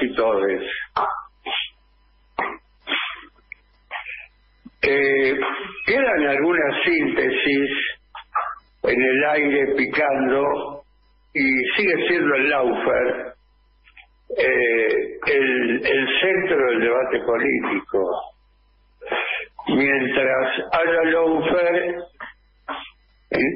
y todes. Eh, quedan algunas síntesis en el aire picando y sigue siendo el Laufer eh, el, centro del debate político. Mientras haya Laufer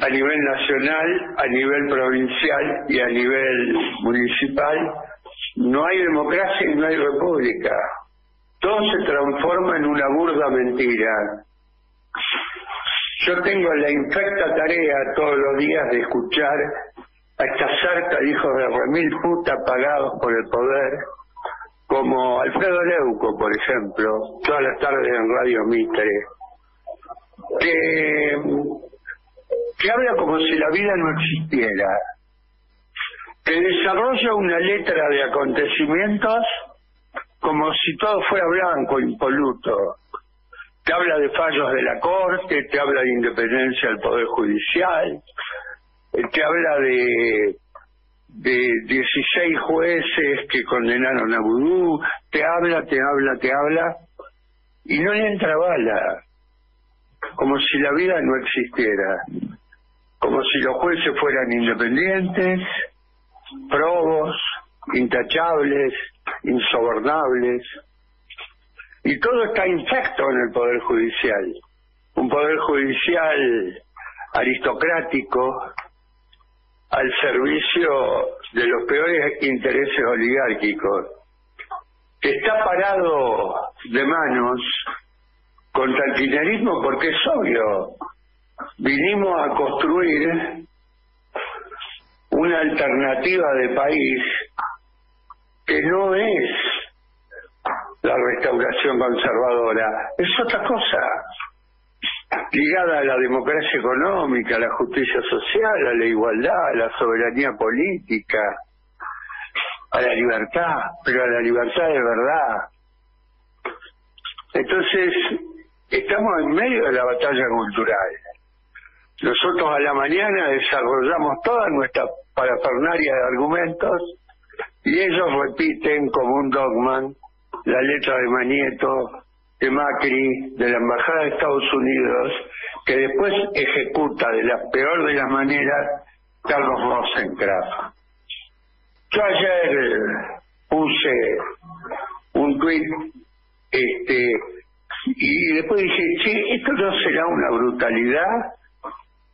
a nivel nacional, a nivel provincial y a nivel municipal, no hay democracia y no hay república. Todo se transforma en una burda mentira. Yo tengo la infecta tarea todos los días de escuchar a esta sarta de hijos de remil puta pagados por el poder, como Alfredo Leuco, por ejemplo, todas las tardes en Radio Mitre, que que habla como si la vida no existiera, que desarrolla una letra de acontecimientos como si todo fuera blanco, impoluto. Te habla de fallos de la Corte, te habla de independencia del Poder Judicial, eh, te habla de, de 16 jueces que condenaron a Vudú, te habla, te habla, te habla, y no le entra bala, como si la vida no existiera como si los jueces fueran independientes, probos, intachables, insobornables. Y todo está infecto en el Poder Judicial. Un Poder Judicial aristocrático al servicio de los peores intereses oligárquicos, que está parado de manos contra el kirchnerismo porque es obvio, vinimos a construir una alternativa de país que no es la restauración conservadora, es otra cosa, ligada a la democracia económica, a la justicia social, a la igualdad, a la soberanía política, a la libertad, pero a la libertad de verdad. Entonces, estamos en medio de la batalla cultural. Nosotros a la mañana desarrollamos toda nuestra parafernaria de argumentos y ellos repiten como un dogma la letra de Manieto, de Macri, de la Embajada de Estados Unidos, que después ejecuta de la peor de las maneras Carlos Rosencraft. Yo ayer puse un tweet este, y después dije, che, ¿esto no será una brutalidad?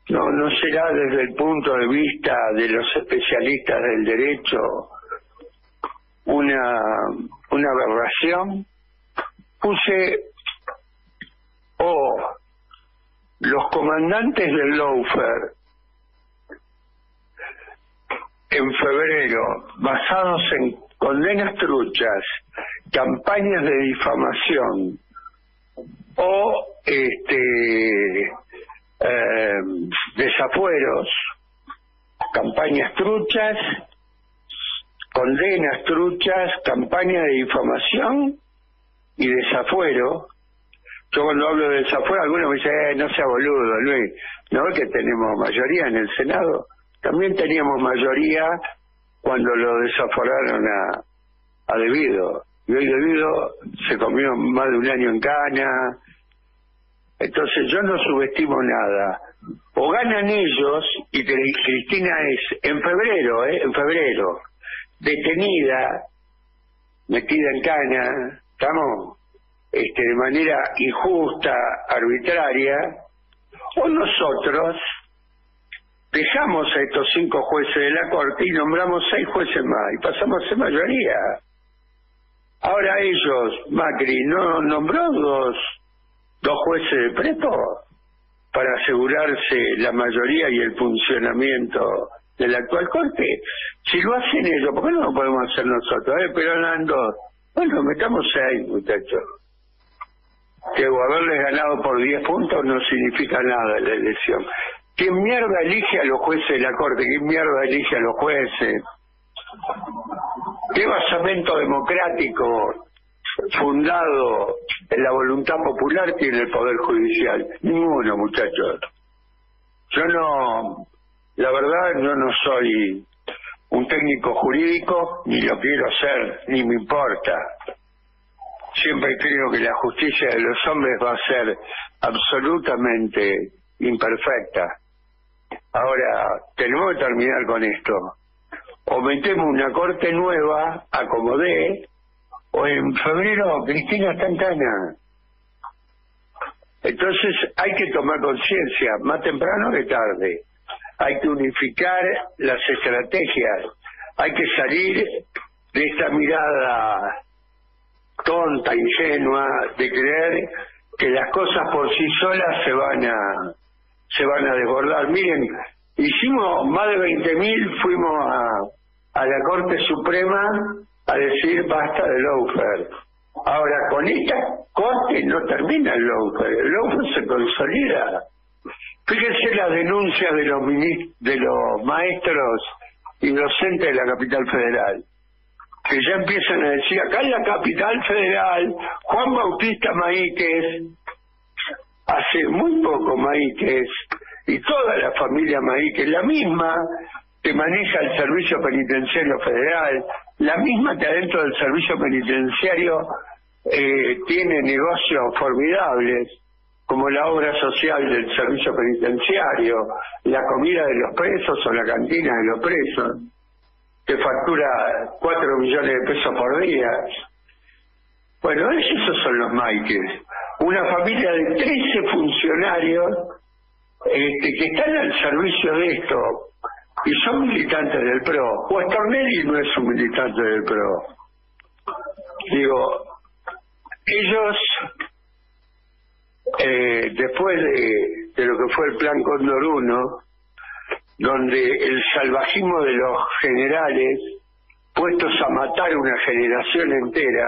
No, no será desde el punto de vista de los especialistas del derecho una, una aberración. Puse, oh, los comandantes del Loafer en febrero, basados en condenas truchas, campañas de difamación o este eh, desafueros, campañas truchas, condenas truchas, campañas de difamación y desafuero. Yo cuando hablo de desafuero, algunos me dicen, eh, no sea boludo, Luis. ¿No es que tenemos mayoría en el Senado? También teníamos mayoría cuando lo desaforaron a, a Debido. Y hoy Debido se comió más de un año en cana, entonces yo no subestimo nada. O ganan ellos, y Cristina es en febrero, ¿eh? En febrero, detenida, metida en cana, estamos este, de manera injusta, arbitraria, o nosotros dejamos a estos cinco jueces de la Corte y nombramos seis jueces más y pasamos a ser mayoría. Ahora ellos, Macri, no nombró dos dos jueces de prepo para asegurarse la mayoría y el funcionamiento de la actual corte. Si lo hacen ellos, ¿por qué no lo podemos hacer nosotros? Eh, pero hablando, bueno, metamos seis, muchachos. Que haberles ganado por diez puntos no significa nada la elección. ¿Quién mierda elige a los jueces de la corte? ¿Quién mierda elige a los jueces? ¿Qué basamento democrático fundado la voluntad popular tiene el Poder Judicial. Ninguno, muchachos. Yo no, la verdad, no soy un técnico jurídico, ni lo quiero ser, ni me importa. Siempre creo que la justicia de los hombres va a ser absolutamente imperfecta. Ahora, tenemos que terminar con esto. O metemos una corte nueva, acomodé, o en febrero Cristina está en cana. Entonces hay que tomar conciencia, más temprano que tarde. Hay que unificar las estrategias. Hay que salir de esta mirada tonta, ingenua, de creer que las cosas por sí solas se van a se van a desbordar. Miren, hicimos más de 20.000, fuimos a, a la Corte Suprema a decir basta de lawfare. Ahora, con esta corte no termina el lawfare, el lawfare se consolida. Fíjense la denuncia de los, de los maestros y docentes de la capital federal, que ya empiezan a decir, acá en la capital federal, Juan Bautista Maíquez, hace muy poco Maíquez, y toda la familia Maíquez, la misma que maneja el Servicio Penitenciario Federal, la misma que adentro del Servicio Penitenciario eh, tiene negocios formidables, como la obra social del Servicio Penitenciario, la comida de los presos o la cantina de los presos, que factura cuatro millones de pesos por día. Bueno, esos son los Maíquez. Una familia de 13 funcionarios este, que están al servicio de esto, y son militantes del PRO. Juan Tornelli no es un militante del PRO. Digo, ellos, eh, después de, lo que fue el Plan Condor 1, donde el salvajismo de los generales, puestos a matar una generación entera,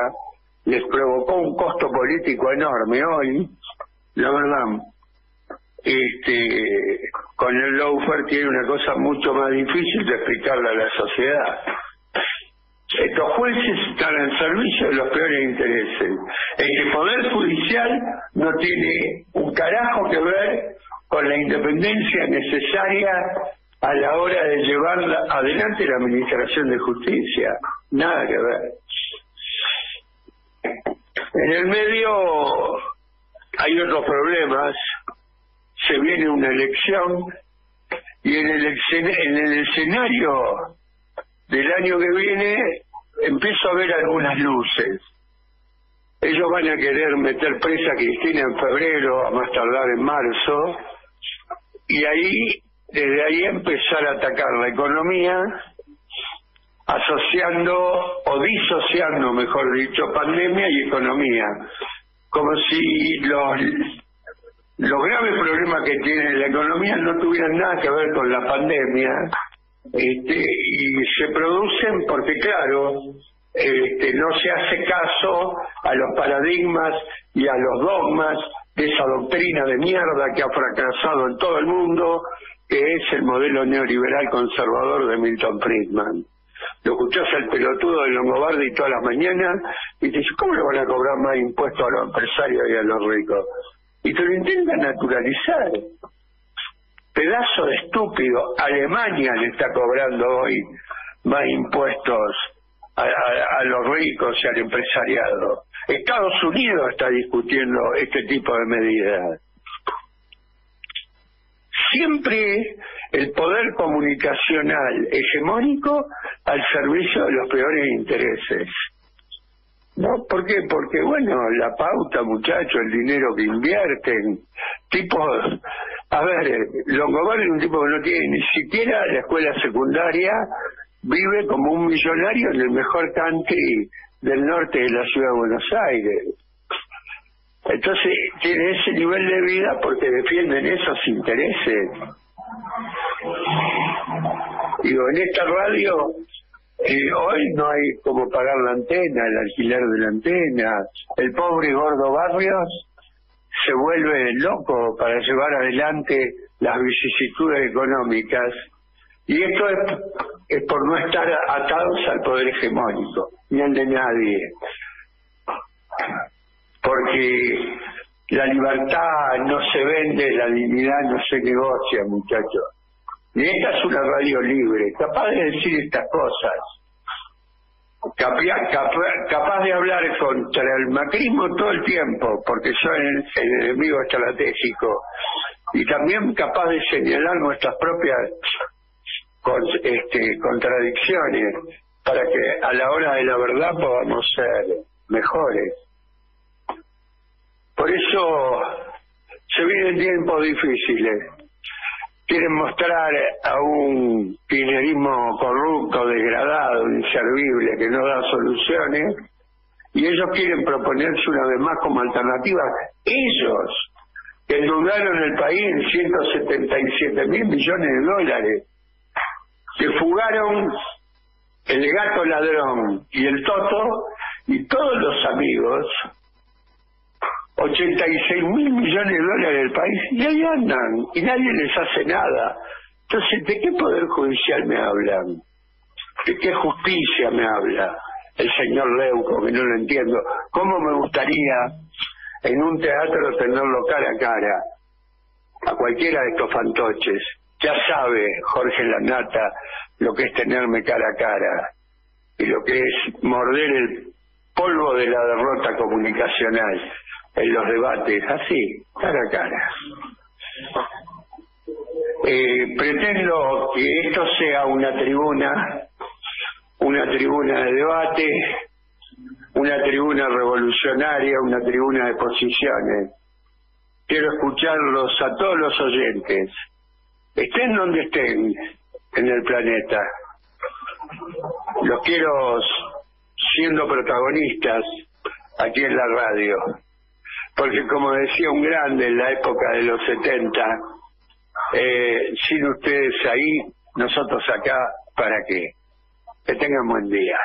les provocó un costo político enorme hoy, la verdad, este, con el lawfare tiene una cosa mucho más difícil de explicarle a la sociedad. Estos jueces están al servicio de los peores intereses. El Poder Judicial no tiene un carajo que ver con la independencia necesaria a la hora de llevar adelante la Administración de Justicia. Nada que ver. En el medio hay otros problemas se viene una elección y en el, en el escenario del año que viene empiezo a ver algunas luces. Ellos van a querer meter presa a Cristina en febrero, a más tardar en marzo, y ahí, desde ahí empezar a atacar la economía, asociando o disociando, mejor dicho, pandemia y economía, como si los los graves problemas que tiene la economía no tuvieran nada que ver con la pandemia este, y se producen porque, claro, este, no se hace caso a los paradigmas y a los dogmas de esa doctrina de mierda que ha fracasado en todo el mundo, que es el modelo neoliberal conservador de Milton Friedman. Lo escuchás al pelotudo de Longobardi todas las mañanas y te dices, ¿cómo le van a cobrar más impuestos a los empresarios y a los ricos? Y te lo intentan naturalizar. Pedazo de estúpido, Alemania le está cobrando hoy más impuestos a, los ricos y al empresariado. Estados Unidos está discutiendo este tipo de medidas. Siempre el poder comunicacional hegemónico al servicio de los peores intereses. No, ¿por qué? Porque, bueno, la pauta, muchachos, el dinero que invierten, tipo, a ver, Longobardi es un tipo que no tiene ni siquiera la escuela secundaria, vive como un millonario en el mejor country del norte de la ciudad de Buenos Aires. Entonces, tiene ese nivel de vida porque defienden esos intereses. Digo, en esta radio y hoy no hay como pagar la antena, el alquiler de la antena. El pobre gordo Barrios se vuelve loco para llevar adelante las vicisitudes económicas. Y esto es, es por no estar atados al poder hegemónico, ni al de nadie. Porque la libertad no se vende, la dignidad no se negocia, muchachos. Y esta es una radio libre, capaz de decir estas cosas. Capaz, de hablar contra el macrismo todo el tiempo, porque soy el, enemigo estratégico, y también capaz de señalar nuestras propias este, contradicciones para que a la hora de la verdad podamos ser mejores. Por eso se vienen tiempos difíciles. Quieren mostrar a un kirchnerismo corrupto, degradado, inservible, que no da soluciones, y ellos quieren proponerse una vez más como alternativa. Ellos, que endeudaron el país en 177 mil millones de dólares, que fugaron el gato ladrón y el toto y todos los amigos 86 mil millones de dólares del país y ahí andan y nadie les hace nada. Entonces, ¿de qué poder judicial me hablan? ¿De qué justicia me habla el señor Leuco, que no lo entiendo? ¿Cómo me gustaría en un teatro tenerlo cara a cara a cualquiera de estos fantoches? Ya sabe Jorge Lanata lo que es tenerme cara a cara y lo que es morder el polvo de la derrota comunicacional en los debates, así, cara a cara. Eh, pretendo que esto sea una tribuna, una tribuna de debate, una tribuna revolucionaria, una tribuna de posiciones. Quiero escucharlos a todos los oyentes, estén donde estén en el planeta. Los quiero siendo protagonistas aquí en la radio porque como decía un grande en la época de los 70, eh, sin ustedes ahí, nosotros acá, ¿para qué? Que tengan buen día.